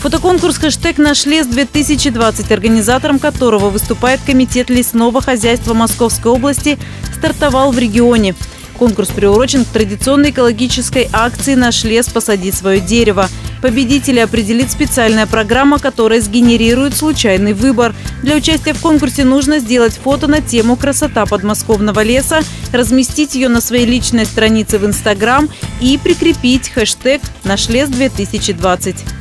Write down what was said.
Фотоконкурс хэштег «Наш лес-2020», организатором которого выступает Комитет лесного хозяйства Московской области, стартовал в регионе. Конкурс приурочен к традиционной экологической акции «Наш лес. Посади свое дерево». Победителя определит специальная программа, которая сгенерирует случайный выбор. Для участия в конкурсе нужно сделать фото на тему «Красота подмосковного леса», разместить ее на своей личной странице в Инстаграм и прикрепить хэштег «Наш лес 2020».